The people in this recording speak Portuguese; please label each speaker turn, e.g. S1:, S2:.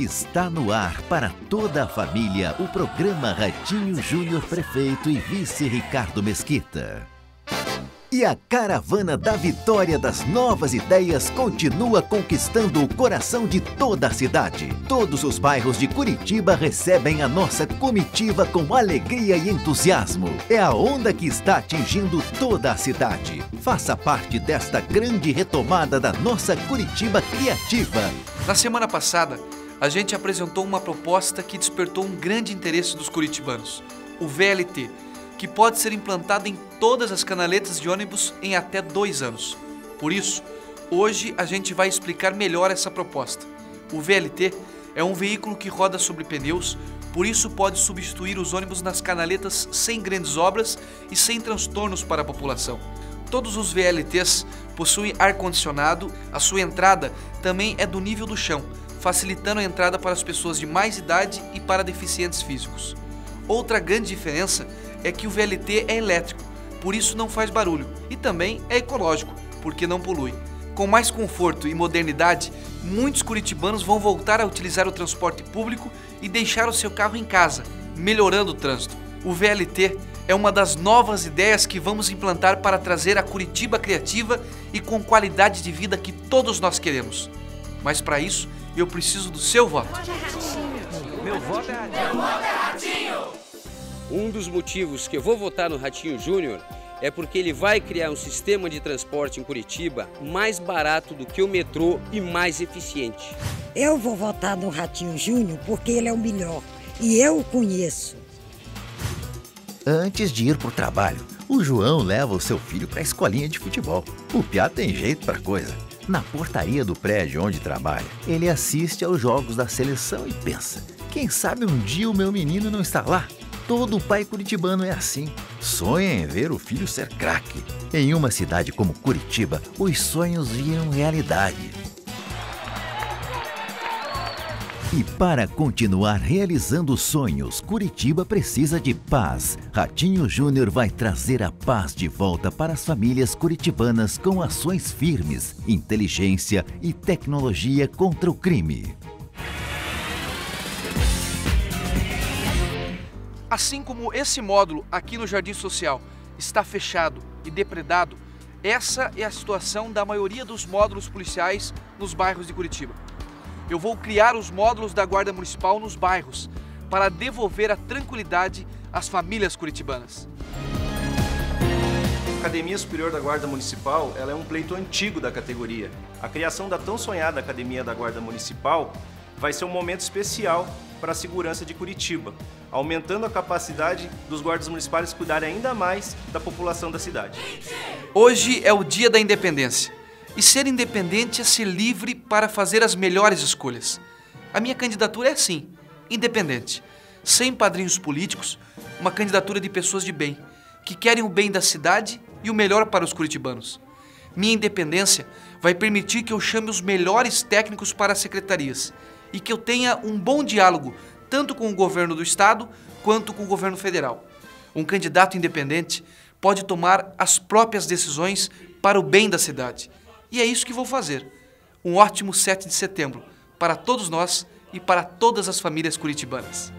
S1: Está no ar para toda a família o programa Ratinho Júnior Prefeito e Vice Ricardo Mesquita. E a caravana da vitória das novas ideias continua conquistando o coração de toda a cidade. Todos os bairros de Curitiba recebem a nossa comitiva com alegria e entusiasmo. É a onda que está atingindo toda a cidade. Faça parte desta grande retomada da nossa Curitiba criativa.
S2: Na semana passada, a gente apresentou uma proposta que despertou um grande interesse dos curitibanos: o VLT que pode ser implantado em todas as canaletas de ônibus em até dois anos. Por isso, hoje a gente vai explicar melhor essa proposta. O VLT é um veículo que roda sobre pneus, por isso pode substituir os ônibus nas canaletas sem grandes obras e sem transtornos para a população. Todos os VLTs possuem ar-condicionado, a sua entrada também é do nível do chão, facilitando a entrada para as pessoas de mais idade e para deficientes físicos. Outra grande diferença é que o VLT é elétrico, por isso não faz barulho, e também é ecológico, porque não polui. Com mais conforto e modernidade, muitos curitibanos vão voltar a utilizar o transporte público e deixar o seu carro em casa, melhorando o trânsito. O VLT é uma das novas ideias que vamos implantar para trazer a Curitiba criativa e com qualidade de vida que todos nós queremos. Mas para isso, eu preciso do seu voto.
S3: Meu voto é ratinho! Um dos motivos que eu vou votar no Ratinho Júnior é porque ele vai criar um sistema de transporte em Curitiba mais barato do que o metrô e mais eficiente.
S4: Eu vou votar no Ratinho Júnior porque ele é o melhor e eu o conheço.
S1: Antes de ir para o trabalho, o João leva o seu filho para a escolinha de futebol. O Piá tem jeito para coisa. Na portaria do prédio onde trabalha, ele assiste aos jogos da seleção e pensa: quem sabe um dia o meu menino não está lá? Todo pai curitibano é assim. Sonha em ver o filho ser craque. Em uma cidade como Curitiba, os sonhos viram realidade. E para continuar realizando sonhos, Curitiba precisa de paz. Ratinho Júnior vai trazer a paz de volta para as famílias curitibanas com ações firmes, inteligência e tecnologia contra o crime.
S2: Assim como esse módulo aqui no Jardim Social está fechado e depredado, essa é a situação da maioria dos módulos policiais nos bairros de Curitiba. Eu vou criar os módulos da Guarda Municipal nos bairros para devolver a tranquilidade às famílias curitibanas.
S5: A Academia Superior da Guarda Municipal ela é um pleito antigo da categoria. A criação da tão sonhada Academia da Guarda Municipal vai ser um momento especial para a segurança de Curitiba, aumentando a capacidade dos guardas municipais cuidarem ainda mais da população da cidade.
S2: Hoje é o dia da independência. E ser independente é ser livre para fazer as melhores escolhas. A minha candidatura é assim, independente, sem padrinhos políticos, uma candidatura de pessoas de bem, que querem o bem da cidade e o melhor para os curitibanos. Minha independência vai permitir que eu chame os melhores técnicos para as secretarias e que eu tenha um bom diálogo tanto com o governo do estado quanto com o governo federal. Um candidato independente pode tomar as próprias decisões para o bem da cidade. E é isso que vou fazer. Um ótimo 7 de setembro para todos nós e para todas as famílias curitibanas.